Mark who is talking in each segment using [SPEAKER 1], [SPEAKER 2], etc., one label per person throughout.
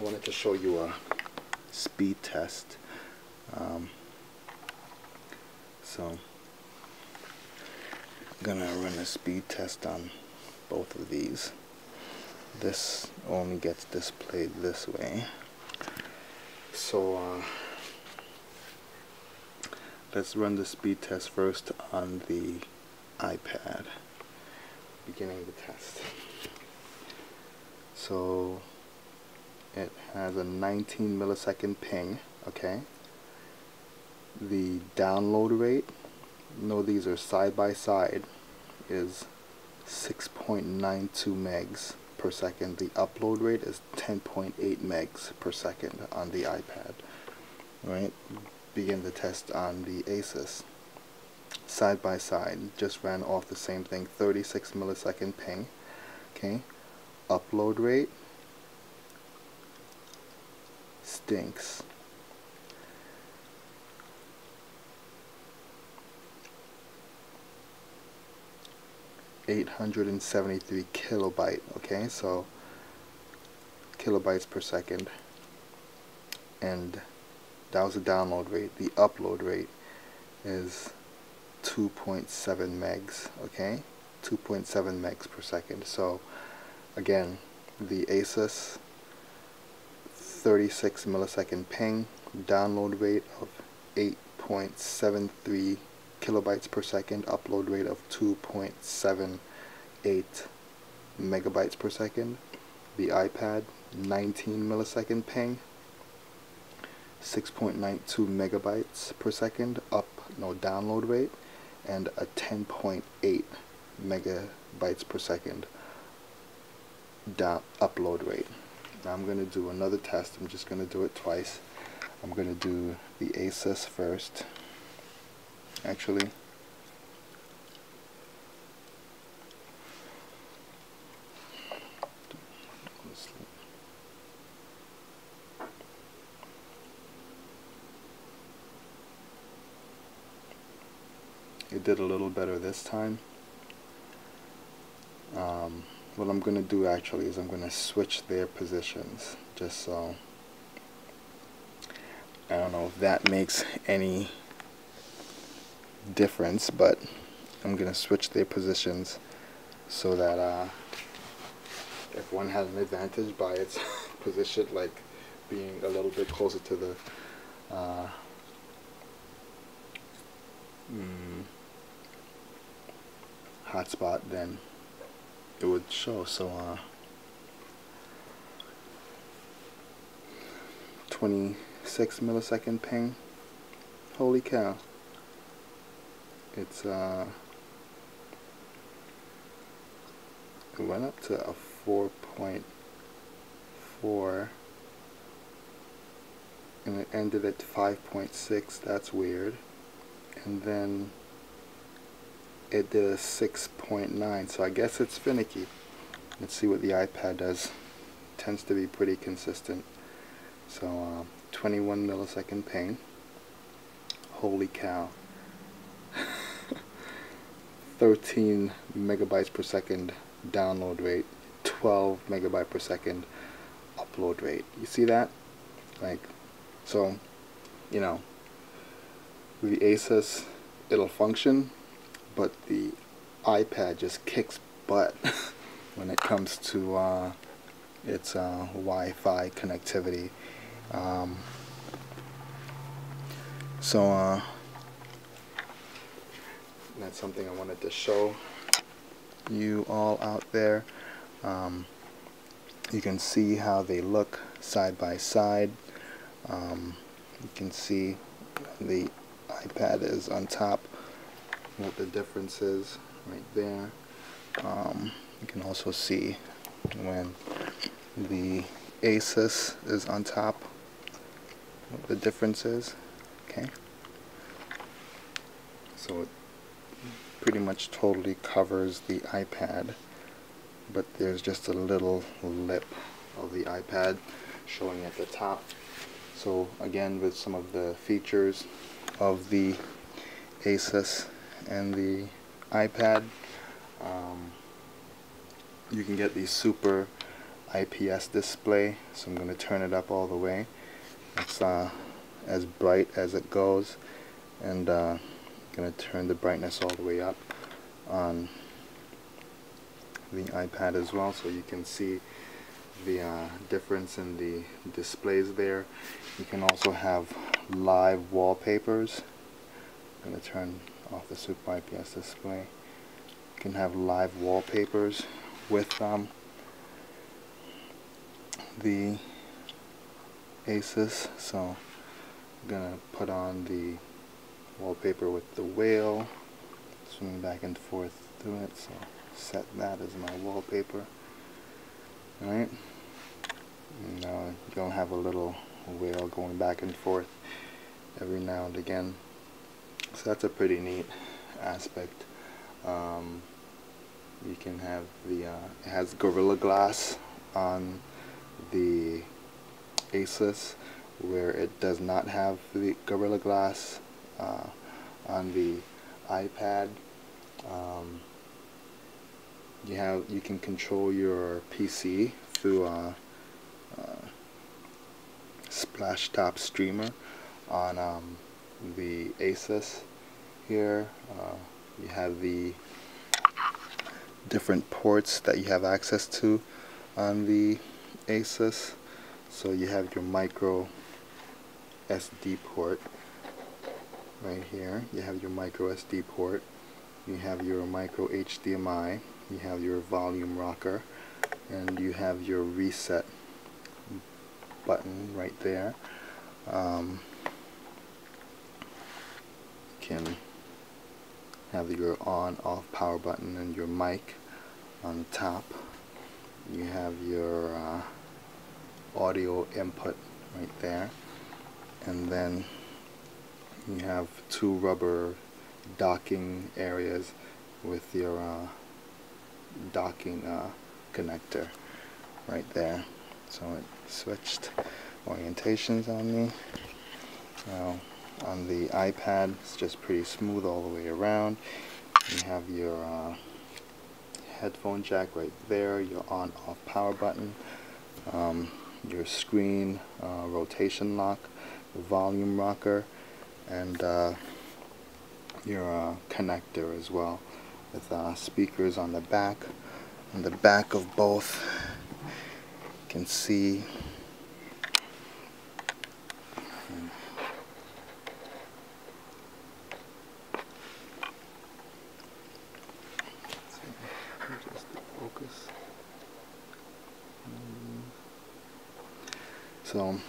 [SPEAKER 1] I wanted to show you a speed test. Um, so, I'm gonna run a speed test on both of these. This only gets displayed this way. So, uh, let's run the speed test first on the iPad. Beginning the test. So, it has a 19 millisecond ping, okay? The download rate, no these are side by side, is 6.92 megs per second. The upload rate is 10.8 megs per second on the iPad. Right? Begin the test on the Asus. Side by side, just ran off the same thing, 36 millisecond ping. Okay? Upload rate stinks. Eight hundred and seventy-three kilobyte. Okay, so kilobytes per second, and that was the download rate. The upload rate is 2.7 megs. Okay, 2.7 megs per second. So again, the Asus 36 millisecond ping, download rate of 8.73 kilobytes per second, upload rate of 2.78 megabytes per second. The iPad 19 millisecond ping, 6.92 megabytes per second, up no download rate, and a 10.8 megabytes per second down upload rate. Now I'm going to do another test. I'm just going to do it twice. I'm going to do the Asus first. Actually, it did a little better this time. Um, what I'm going to do actually is I'm going to switch their positions just so I don't know if that makes any difference but I'm going to switch their positions so that uh, if one has an advantage by its position like being a little bit closer to the uh, mm, hotspot then it would show. So, uh, 26 millisecond ping. Holy cow. It's, uh, it went up to a 4.4 and it ended at 5.6. That's weird. And then it did a 6.9 so I guess it's finicky. Let's see what the iPad does. It tends to be pretty consistent. So uh, 21 millisecond ping holy cow. 13 megabytes per second download rate. 12 megabyte per second upload rate. You see that? Like so you know the Asus it'll function but the iPad just kicks butt when it comes to uh, its uh, Wi-Fi connectivity. Um, so uh, that's something I wanted to show you all out there. Um, you can see how they look side by side. Um, you can see the iPad is on top what the difference is right there. Um, you can also see when the Asus is on top what the difference is. Okay. So it pretty much totally covers the iPad but there's just a little lip of the iPad showing at the top. So again with some of the features of the Asus and the iPad. Um, you can get the super IPS display so I'm going to turn it up all the way it's uh, as bright as it goes and uh, I'm going to turn the brightness all the way up on the iPad as well so you can see the uh, difference in the displays there you can also have live wallpapers I'm going to turn off the Super IPS display. You can have live wallpapers with um, the Asus. So I'm gonna put on the wallpaper with the whale swimming back and forth through it. So set that as my wallpaper. Alright. Now you're gonna have a little whale going back and forth every now and again so that's a pretty neat aspect. Um, you can have the uh, it has Gorilla Glass on the Asus where it does not have the Gorilla Glass uh, on the iPad. Um, you have you can control your PC through a, a Splashtop streamer on um, the Asus here. Uh, you have the different ports that you have access to on the Asus so you have your micro SD port right here. You have your micro SD port. You have your micro HDMI you have your volume rocker. And you have your reset button right there. Um, can have your on off power button and your mic on the top. You have your uh, audio input right there. And then you have two rubber docking areas with your uh, docking uh, connector right there. So it switched orientations on me. Now on the iPad. It's just pretty smooth all the way around. You have your uh, headphone jack right there your on off power button um, your screen uh, rotation lock volume rocker and uh, your uh, connector as well with uh, speakers on the back. On the back of both you can see So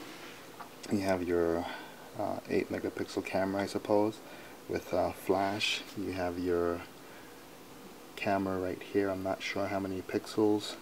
[SPEAKER 1] you have your uh, 8 megapixel camera I suppose with uh, flash. You have your camera right here. I'm not sure how many pixels